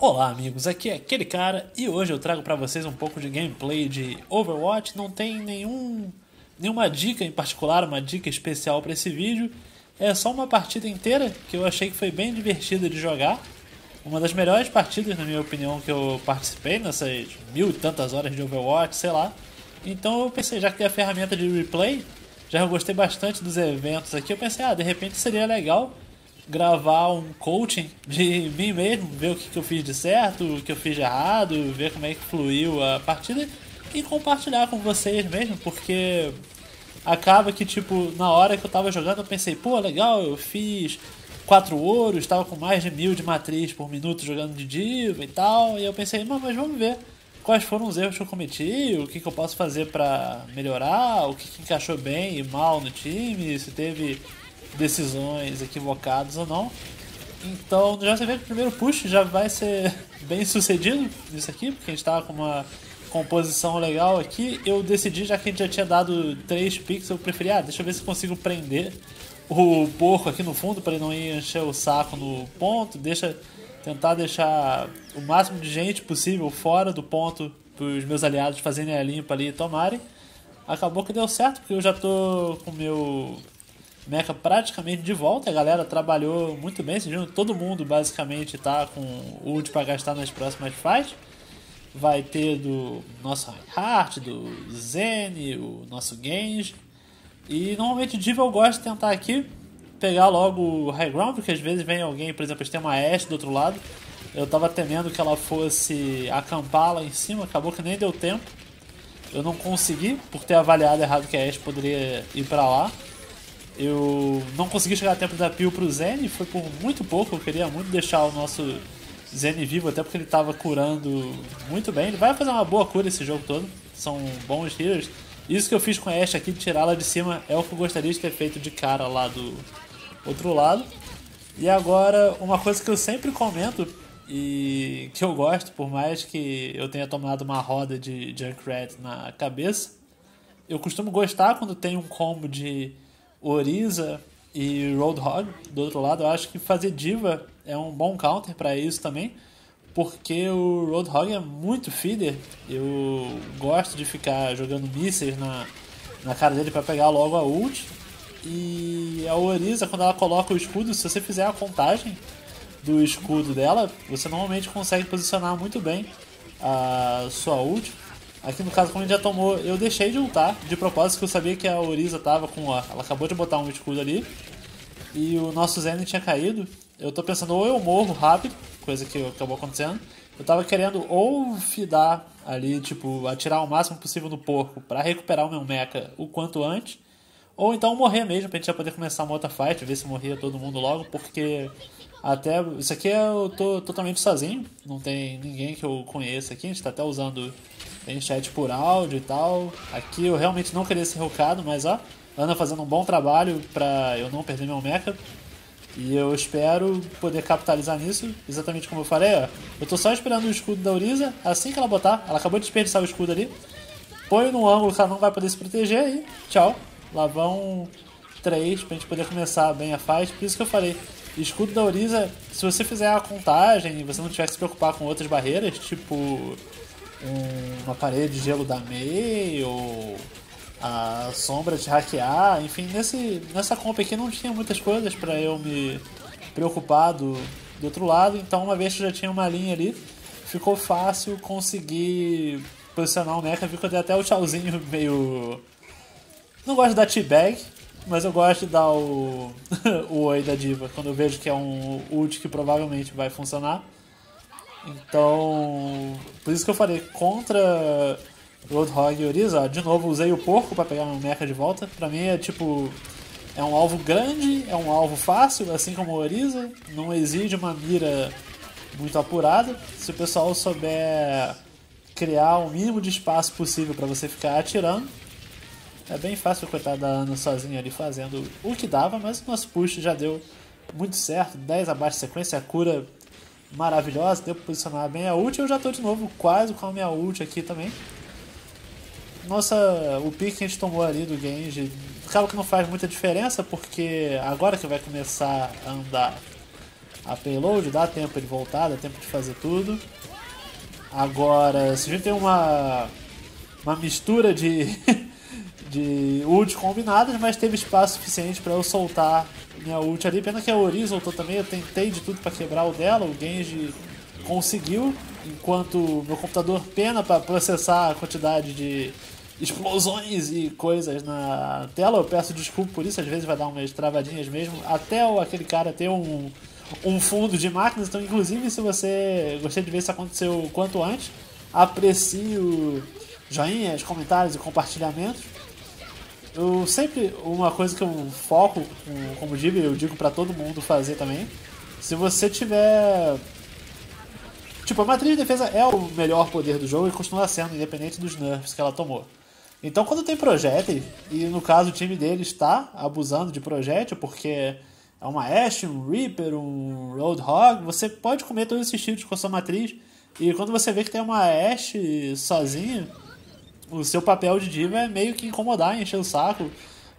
Olá amigos, aqui é aquele cara e hoje eu trago para vocês um pouco de gameplay de Overwatch. Não tem nenhum, nenhuma dica em particular, uma dica especial para esse vídeo. É só uma partida inteira que eu achei que foi bem divertida de jogar. Uma das melhores partidas, na minha opinião, que eu participei nessas mil e tantas horas de Overwatch, sei lá. Então eu pensei, já que tem a ferramenta de replay, já eu gostei bastante dos eventos aqui, eu pensei, ah, de repente seria legal gravar um coaching de mim mesmo, ver o que, que eu fiz de certo, o que eu fiz de errado, ver como é que fluiu a partida e compartilhar com vocês mesmo, porque acaba que, tipo, na hora que eu tava jogando, eu pensei, pô, legal, eu fiz quatro ouros, tava com mais de mil de matriz por minuto jogando de diva e tal, e eu pensei, mas vamos ver quais foram os erros que eu cometi, o que, que eu posso fazer para melhorar, o que, que encaixou bem e mal no time, se teve decisões equivocadas ou não. Então já você vê que o primeiro push já vai ser bem sucedido nisso aqui, porque a gente estava com uma composição legal aqui. Eu decidi, já que a gente já tinha dado 3 picks, eu preferi, ah, deixa eu ver se consigo prender o porco aqui no fundo para ele não ir encher o saco no ponto. Deixa tentar deixar o máximo de gente possível fora do ponto para os meus aliados fazerem a limpa ali e tomarem. Acabou que deu certo, porque eu já tô com meu mecha praticamente de volta. A galera trabalhou muito bem, se todo mundo basicamente tá com ult para gastar nas próximas fases. Vai ter do nosso Reinhardt, do Zen, o nosso Genji. E normalmente o Diva eu gosto de tentar aqui pegar logo o high ground, porque às vezes vem alguém, por exemplo, a gente tem uma Ashe do outro lado. Eu tava temendo que ela fosse acampar lá em cima, acabou que nem deu tempo. Eu não consegui, por ter avaliado errado que a Ashe poderia ir para lá. Eu não consegui chegar a tempo da Peel pro Zen, foi por muito pouco, eu queria muito deixar o nosso Zen vivo, até porque ele estava curando muito bem. Ele vai fazer uma boa cura esse jogo todo, são bons healers. Isso que eu fiz com a Ashe aqui, tirá-la de cima, é o que eu gostaria de ter feito de cara lá do outro lado. E agora, uma coisa que eu sempre comento e que eu gosto, por mais que eu tenha tomado uma roda de Junkrat na cabeça, eu costumo gostar quando tem um combo de Oriza e Roadhog do outro lado. Eu acho que fazer Diva é um bom counter para isso também, porque o Roadhog é muito feeder. Eu gosto de ficar jogando mísseis na, na cara dele para pegar logo a ult. E a Oriza, quando ela coloca o escudo, se você fizer a contagem do escudo dela, você normalmente consegue posicionar muito bem a sua ult Aqui no caso, como ele já tomou, eu deixei de ultar, de propósito, que eu sabia que a Oriza tava com a. Ela acabou de botar um escudo ali. E o nosso Zen tinha caído. Eu tô pensando, ou eu morro rápido, coisa que acabou acontecendo. Eu tava querendo ou fidar ali, tipo, atirar o máximo possível no porco para recuperar o meu mecha o quanto antes. Ou então morrer mesmo, pra gente já poder começar uma outra fight, ver se morria todo mundo logo, porque até. Isso aqui eu tô totalmente sozinho, não tem ninguém que eu conheça aqui, a gente tá até usando tem chat por áudio e tal. Aqui eu realmente não queria ser rocado, mas ó, Ana fazendo um bom trabalho pra eu não perder meu mecha. E eu espero poder capitalizar nisso, exatamente como eu falei, ó. Eu tô só esperando o escudo da Uriza, assim que ela botar, ela acabou de desperdiçar o escudo ali. Põe no ângulo que ela não vai poder se proteger e tchau. Lá vão três pra gente poder começar bem a fight. Por isso que eu falei, escudo da Uriza, se você fizer a contagem e você não tiver que se preocupar com outras barreiras, tipo um, uma parede de gelo da Mei ou a sombra de hackear, enfim, nesse, nessa comp aqui não tinha muitas coisas para eu me preocupar do, do outro lado, então uma vez que já tinha uma linha ali, ficou fácil conseguir posicionar o mecha, viu que eu dei até o tchauzinho meio... Não gosto de dar teabag, mas eu gosto de dar o, o oi da diva, quando eu vejo que é um ult que provavelmente vai funcionar. Então, por isso que eu falei contra Roadhog e Oriza, de novo usei o porco para pegar meu mecha de volta. Pra mim é tipo. É um alvo grande, é um alvo fácil, assim como o Oriza, não exige uma mira muito apurada. Se o pessoal souber criar o mínimo de espaço possível para você ficar atirando, é bem fácil coitar da Ana sozinha ali fazendo o que dava, mas o nosso push já deu muito certo, 10 abaixo de sequência, a cura maravilhosa, deu pra posicionar bem a ult. Eu já tô de novo quase com a minha ult aqui também. Nossa, o pique que a gente tomou ali do Genji acaba que não faz muita diferença, porque agora que vai começar a andar a payload, dá tempo de voltar, dá tempo de fazer tudo. Agora, se a gente tem uma, uma mistura de, de ult combinadas, mas teve espaço suficiente para eu soltar minha ult ali. Pena que a Ori soltou também, eu tentei de tudo para quebrar o dela, o Genji conseguiu, enquanto meu computador pena para processar a quantidade de explosões e coisas na tela. Eu peço desculpa por isso, às vezes vai dar umas travadinhas mesmo, até aquele cara ter um um fundo de máquinas. Então, inclusive, se você gostaria de ver isso acontecer o quanto antes, aprecio joinhas, comentários e compartilhamentos. Eu sempre, uma coisa que eu foco, como digo, eu digo para todo mundo fazer também, se você tiver Tipo, a matriz de defesa é o melhor poder do jogo e continua sendo, independente dos nerfs que ela tomou. Então, quando tem projéteis, e no caso o time dele está abusando de projétil, porque é uma Ashe, um Reaper, um Roadhog, você pode comer todos esses tipos com a sua matriz. E quando você vê que tem uma Ashe sozinha, o seu papel de diva é meio que incomodar, encher o saco,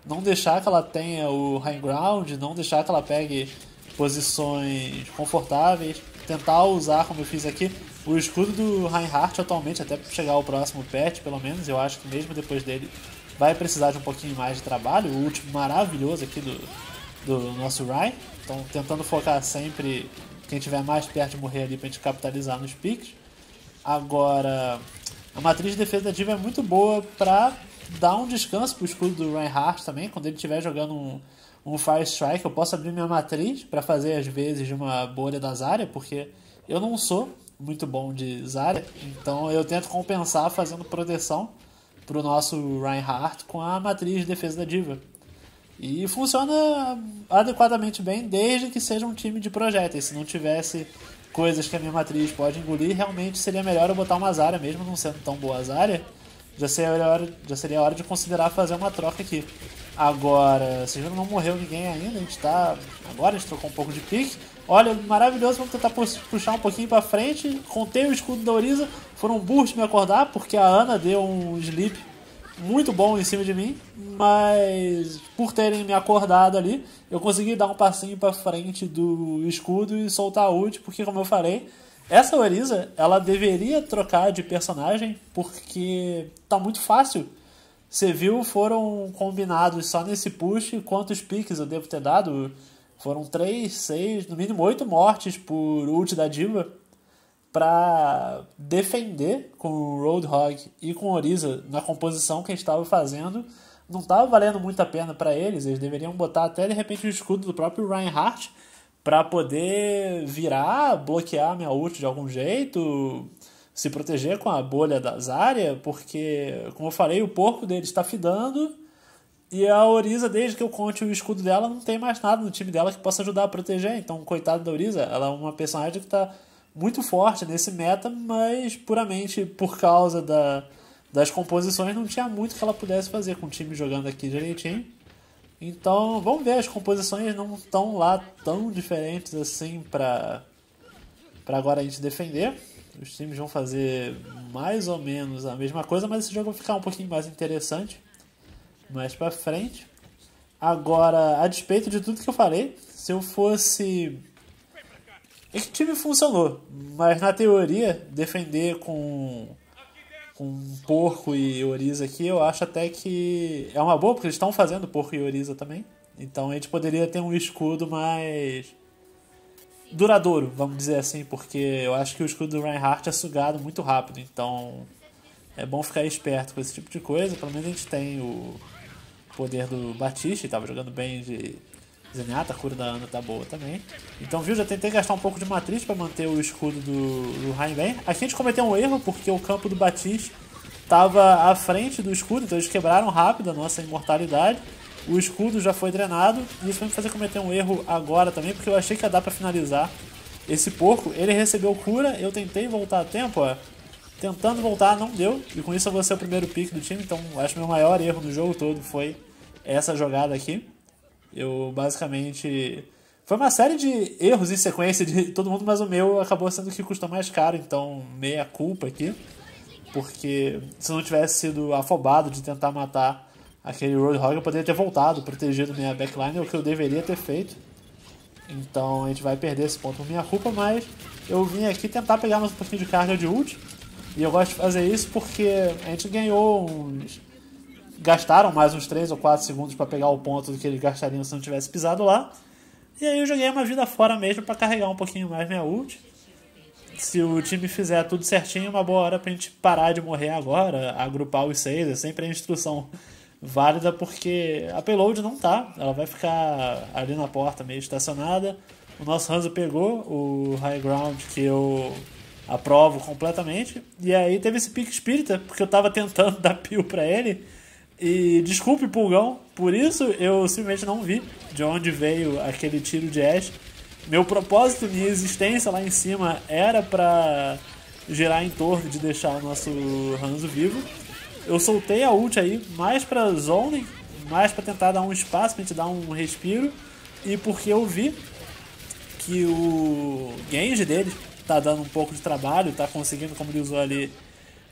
não deixar que ela tenha o high ground, não deixar que ela pegue posições confortáveis, tentar usar, como eu fiz aqui, o escudo do Reinhardt atualmente, até chegar ao próximo patch, pelo menos, eu acho que mesmo depois dele vai precisar de um pouquinho mais de trabalho. O último maravilhoso aqui do, do nosso Ryan. Então tentando focar sempre quem tiver mais perto de morrer ali pra gente capitalizar nos piques. Agora, a matriz de defesa da Diva é muito boa pra dar um descanso pro escudo do Reinhardt também. Quando ele estiver jogando um, um Fire Strike, eu posso abrir minha matriz para fazer às vezes de uma bolha da Zarya, porque eu não sou muito bom de Zarya, então eu tento compensar fazendo proteção pro nosso Reinhardt com a matriz de defesa da Diva. E funciona adequadamente bem, desde que seja um time de projéteis. Se não tivesse coisas que a minha matriz pode engolir, realmente seria melhor eu botar uma Zarya, mesmo não sendo tão boa a Zarya. Já seria, hora, já seria hora de considerar fazer uma troca aqui. Agora, se não morreu ninguém ainda, a gente tá. Agora a gente trocou um pouco de pique. Olha, maravilhoso, vamos tentar puxar um pouquinho pra frente. Contei o escudo da Oriza, foram burros me acordar, porque a Ana deu um sleep muito bom em cima de mim, mas por terem me acordado ali, eu consegui dar um passinho para frente do escudo e soltar a ult, porque como eu falei, essa Orisa, ela deveria trocar de personagem, porque tá muito fácil. Você viu, foram combinados só nesse push quantos piques eu devo ter dado? Foram 3, 6, no mínimo 8 mortes por ult da Diva para defender com o Roadhog e com o Oriza na composição que eles estavam fazendo. Não estava valendo muito a pena para eles. Eles deveriam botar até de repente o escudo do próprio Reinhardt para poder virar, bloquear a minha ult de algum jeito, se proteger com a bolha da Zarya, porque, como eu falei, o porco dele está fidando. E a Oriza, desde que eu conte o escudo dela, não tem mais nada no time dela que possa ajudar a proteger. Então, coitado da Oriza, ela é uma personagem que está muito forte nesse meta, mas puramente por causa da, das composições não tinha muito que ela pudesse fazer com o time jogando aqui direitinho. Então vamos ver, as composições não estão lá tão diferentes assim para para agora a gente defender. Os times vão fazer mais ou menos a mesma coisa, mas esse jogo vai ficar um pouquinho mais interessante mais para frente. Agora, a despeito de tudo que eu falei, se eu fosse esse time funcionou, mas na teoria, defender com, com Porco e Oriza aqui, eu acho até que é uma boa, porque eles estão fazendo Porco e Oriza também. Então a gente poderia ter um escudo mais duradouro, vamos dizer assim, porque eu acho que o escudo do Reinhardt é sugado muito rápido. Então é bom ficar esperto com esse tipo de coisa. Pelo menos a gente tem o poder do Batista, estava jogando bem de Zenyatta, a cura da Ana tá boa também. Então, viu, já tentei gastar um pouco de matriz para manter o escudo do, do Rainben. Aqui a gente cometeu um erro, porque o campo do Batiste estava à frente do escudo, então eles quebraram rápido a nossa imortalidade. O escudo já foi drenado, e isso vai me fazer cometer um erro agora também, porque eu achei que ia dar para finalizar esse porco. Ele recebeu cura, eu tentei voltar a tempo, ó. Tentando voltar, não deu, e com isso eu vou ser o primeiro pick do time, então acho que meu maior erro no jogo todo foi essa jogada aqui. Eu basicamente. Foi uma série de erros em sequência de todo mundo, mas o meu acabou sendo que custou mais caro, então meia culpa aqui. Porque se não tivesse sido afobado de tentar matar aquele Roadhog, eu poderia ter voltado, protegido minha backline, o que eu deveria ter feito. Então a gente vai perder esse ponto por minha culpa, mas eu vim aqui tentar pegar mais um pouquinho de carga de ult. E eu gosto de fazer isso porque a gente ganhou uns. Gastaram mais uns 3 ou 4 segundos para pegar o ponto do que eles gastariam se não tivesse pisado lá. E aí eu joguei uma vida fora mesmo para carregar um pouquinho mais minha ult. Se o time fizer tudo certinho, uma boa hora pra gente parar de morrer agora, agrupar os seis, é sempre a instrução válida porque a payload não tá, ela vai ficar ali na porta meio estacionada. O nosso Hanzo pegou o high ground que eu aprovo completamente. E aí teve esse pique espírita, porque eu tava tentando dar pio pra ele. E desculpe, Pulgão, por isso eu simplesmente não vi de onde veio aquele tiro de Ash. Meu propósito, minha existência lá em cima era para girar em torno de deixar o nosso Hanzo vivo. Eu soltei a ult aí mais pra zone, mais para tentar dar um espaço pra gente dar um respiro. E porque eu vi que o Genji deles tá dando um pouco de trabalho, tá conseguindo, como ele usou ali,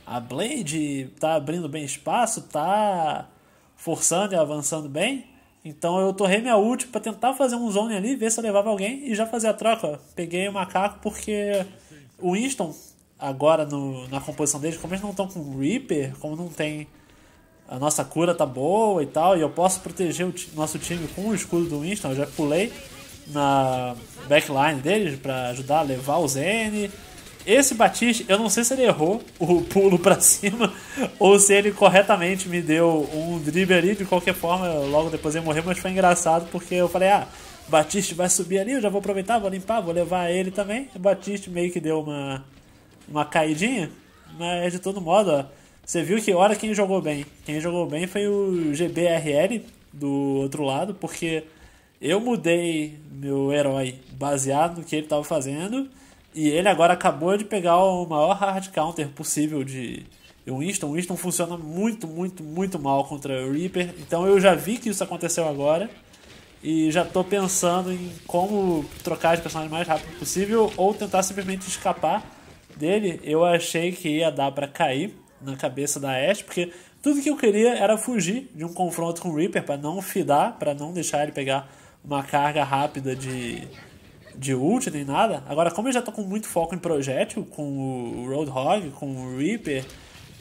a Blade, tá abrindo bem espaço, tá forçando e avançando bem. Então eu torrei minha ult para tentar fazer um zone ali, ver se eu levava alguém e já fazer a troca. Peguei o macaco porque o Winston, agora no, na composição deles, como eles não estão com Reaper, como não tem. A nossa cura tá boa e tal, e eu posso proteger o nosso time com o escudo do Winston, eu já pulei na backline deles para ajudar a levar o Zen. Esse Batiste, eu não sei se ele errou o pulo para cima ou se ele corretamente me deu um drible ali. De qualquer forma, logo depois ele morreu, mas foi engraçado porque eu falei: ah, Batiste vai subir ali, eu já vou aproveitar, vou limpar, vou levar ele também. O Batiste meio que deu uma, uma caidinha, mas de todo modo, ó, você viu que hora quem jogou bem. Quem jogou bem foi o GBRL do outro lado, porque eu mudei meu herói baseado no que ele estava fazendo. E ele agora acabou de pegar o maior hard counter possível de Winston. O Winston funciona muito, muito, muito mal contra o Reaper. Então eu já vi que isso aconteceu agora. E já estou pensando em como trocar de personagem mais rápido possível ou tentar simplesmente escapar dele. Eu achei que ia dar para cair na cabeça da Ashe, porque tudo que eu queria era fugir de um confronto com o Reaper para não fidar, para não deixar ele pegar uma carga rápida de, de ult nem nada. Agora, como eu já tô com muito foco em projétil, com o Roadhog, com o Reaper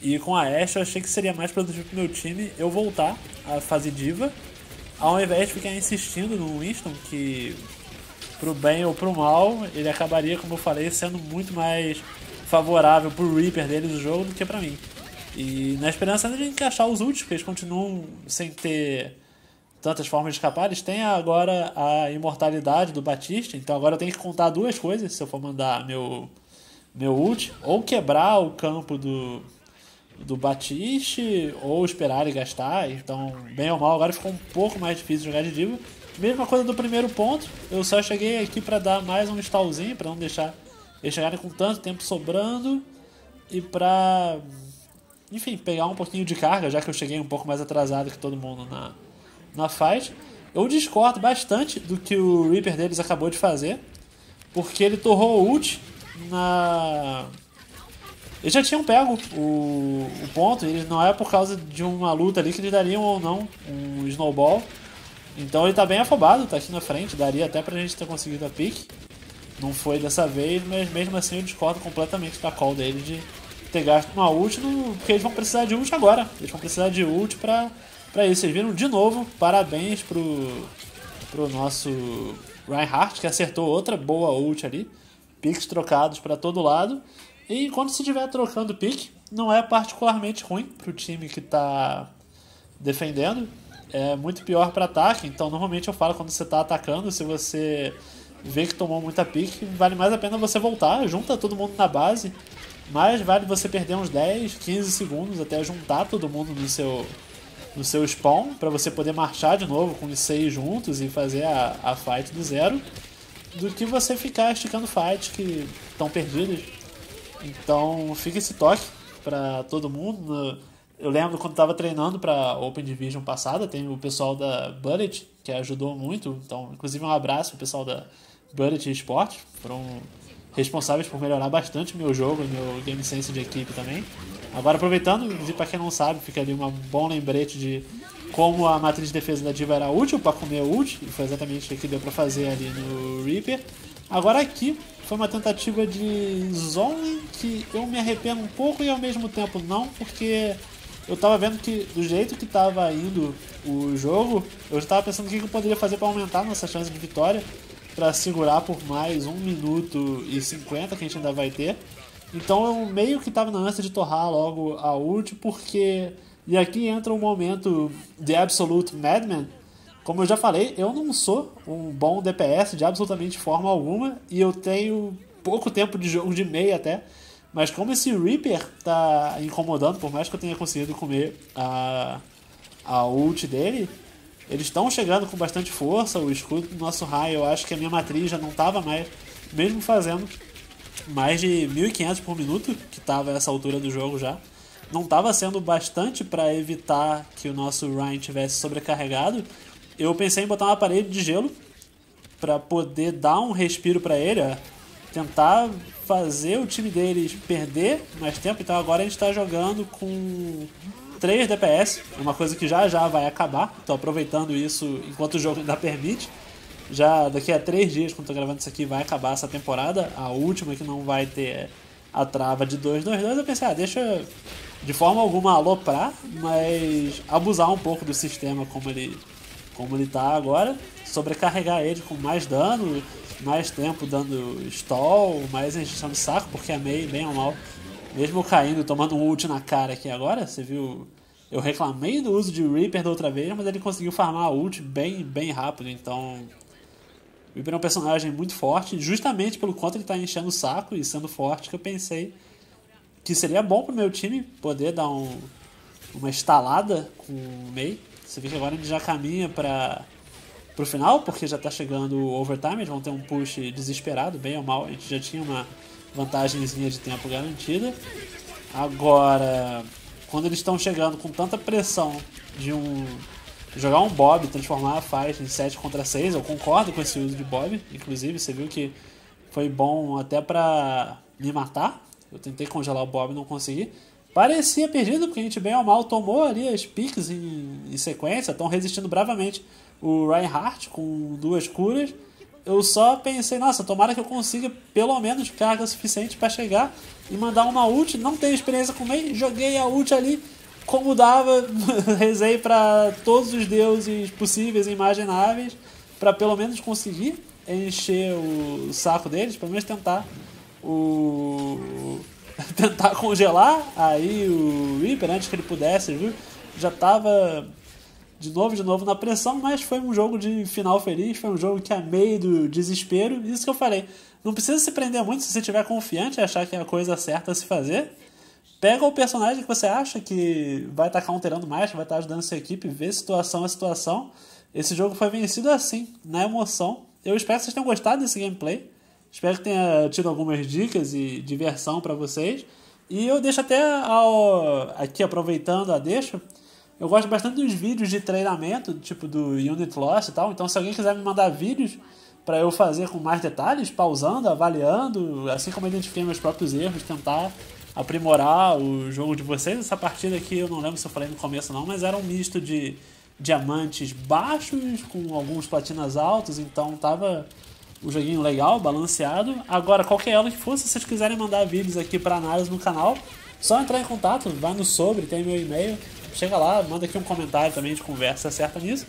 e com a Ashe, eu achei que seria mais produtivo pro meu time eu voltar a fazer diva, ao invés de ficar insistindo no Winston, que pro bem ou pro mal, ele acabaria, como eu falei, sendo muito mais favorável pro Reaper deles do jogo do que para mim. E na esperança de encaixar os ults, porque eles continuam sem ter tantas formas de escapar, eles têm agora a imortalidade do Batista, então agora eu tenho que contar duas coisas se eu for mandar meu, meu ult, ou quebrar o campo do, do Batiste, ou esperar e gastar, então bem ou mal agora ficou um pouco mais difícil jogar de diva. Mesma coisa do primeiro ponto, eu só cheguei aqui para dar mais um stallzinho, para não deixar eles chegarem com tanto tempo sobrando, e pra, enfim, pegar um pouquinho de carga, já que eu cheguei um pouco mais atrasado que todo mundo na, na fight. Eu discordo bastante do que o Reaper deles acabou de fazer, porque ele torrou o ult na. Eles já tinham pego o, o ponto, e não é por causa de uma luta ali que eles dariam ou não um snowball. Então ele tá bem afobado, tá aqui na frente, daria até pra gente ter conseguido a pick. Não foi dessa vez, mas mesmo assim eu discordo completamente da call dele de ter gasto uma ult, no, porque eles vão precisar de ult agora. Eles vão precisar de ult pra para isso. Vocês viram de novo, parabéns pro, pro nosso Reinhardt, que acertou outra boa ult ali. Picks trocados para todo lado. E enquanto se estiver trocando pick, não é particularmente ruim pro time que está defendendo. É muito pior para ataque, então normalmente eu falo quando você está atacando, se você vê que tomou muita pique, vale mais a pena você voltar, junta todo mundo na base, mas vale você perder uns 10, 15 segundos até juntar todo mundo no seu no seu spawn para você poder marchar de novo com os seis juntos e fazer a, a fight do zero, do que você ficar esticando fights que estão perdidas. Então fica esse toque para todo mundo. Eu lembro quando estava treinando para Open Division passada, tem o pessoal da Bullet que ajudou muito. Então, inclusive um abraço pro pessoal da Bullet Esportes, foram responsáveis por melhorar bastante meu jogo e meu game sense de equipe também. Agora aproveitando, para quem não sabe, fica ali um bom lembrete de como a matriz de defesa da Diva era útil para comer ult, e foi exatamente o que deu para fazer ali no Reaper. Agora aqui foi uma tentativa de zone que eu me arrependo um pouco e ao mesmo tempo não, porque eu tava vendo que do jeito que tava indo o jogo, eu já tava pensando o que eu poderia fazer para aumentar nossa chance de vitória, para segurar por mais 1 minuto e 50 que a gente ainda vai ter. Então eu meio que tava na ânsia de torrar logo a ult, porque. E aqui entra um momento de Absolute Madman. Como eu já falei, eu não sou um bom DPS de absolutamente forma alguma, e eu tenho pouco tempo de jogo de meia até. Mas como esse Reaper tá incomodando, por mais que eu tenha conseguido comer a, a ult dele, eles estão chegando com bastante força. O escudo do nosso raio, eu acho que a minha matriz já não tava mais, mesmo fazendo mais de 1500 por minuto, que tava essa altura do jogo já, não estava sendo bastante para evitar que o nosso Ryan tivesse sobrecarregado. Eu pensei em botar uma parede de gelo para poder dar um respiro para ele, tentar fazer o time deles perder mais tempo. Então agora a gente está jogando com 3 DPS, uma coisa que já já vai acabar. Estou aproveitando isso enquanto o jogo ainda permite. Já daqui a 3 dias, quando estou gravando isso aqui, vai acabar essa temporada. A última que não vai ter a trava de 2-2-2. Eu pensei, ah, deixa de forma alguma aloprar, mas abusar um pouco do sistema como ele como ele tá agora, sobrecarregar ele com mais dano, mais tempo dando stall, mais enchendo de saco, porque a Mei, bem ou mal, mesmo caindo, tomando um ult na cara aqui agora, você viu, eu reclamei do uso de Reaper da outra vez, mas ele conseguiu farmar a ult bem, bem rápido, então... O Reaper é um personagem muito forte, justamente pelo quanto ele está enchendo o saco e sendo forte, que eu pensei que seria bom pro meu time poder dar um, uma estalada com o Mei. Você vê que agora ele já caminha para pro final, porque já está chegando o overtime, eles vão ter um push desesperado, bem ou mal, a gente já tinha uma vantagemzinha de tempo garantida. Agora, quando eles estão chegando com tanta pressão de um jogar um Bob, transformar a fight em 7 contra 6, eu concordo com esse uso de Bob, inclusive você viu que foi bom até para me matar. Eu tentei congelar o Bob não consegui. Parecia perdido, porque a gente bem ou mal tomou ali as piques em, em sequência, estão resistindo bravamente o Reinhardt com duas curas. Eu só pensei, nossa, tomara que eu consiga pelo menos carga suficiente para chegar e mandar uma ult. Não tenho experiência com meio, joguei a ult ali como dava, rezei para todos os deuses possíveis e imagináveis para pelo menos conseguir encher o saco deles, pelo menos tentar o tentar congelar aí o Reaper antes que ele pudesse, viu? Já tava de novo, de novo na pressão, mas foi um jogo de final feliz, foi um jogo que amei do desespero. Isso que eu falei. Não precisa se prender muito se você estiver confiante e achar que é a coisa certa a se fazer. Pega o personagem que você acha que vai estar counterando mais, vai estar ajudando a sua equipe, vê situação a situação. Esse jogo foi vencido assim, na emoção. Eu espero que vocês tenham gostado desse gameplay. Espero que tenha tido algumas dicas e diversão para vocês. E eu deixo até ao, aqui aproveitando a deixa eu gosto bastante dos vídeos de treinamento, tipo do Unit Loss e tal. Então, se alguém quiser me mandar vídeos para eu fazer com mais detalhes, pausando, avaliando, assim como eu identifiquei meus próprios erros, tentar aprimorar o jogo de vocês. Essa partida aqui eu não lembro se eu falei no começo não, mas era um misto de diamantes baixos com alguns platinas altos, então tava o joguinho legal, balanceado. Agora, qualquer ela que for, se vocês quiserem mandar vídeos aqui para análise no canal, só entrar em contato, vai no sobre, tem meu e-mail chega lá, manda aqui um comentário também, de conversa certa nisso.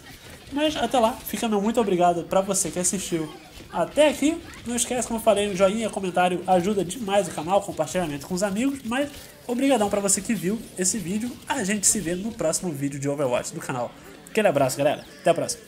Mas até lá, fica meu muito obrigado para você que assistiu até aqui. Não esquece, como eu falei, um joinha, comentário ajuda demais o canal, compartilhamento com os amigos. Mas obrigadão para você que viu esse vídeo. A gente se vê no próximo vídeo de Overwatch do canal. Aquele abraço, galera. Até a próxima.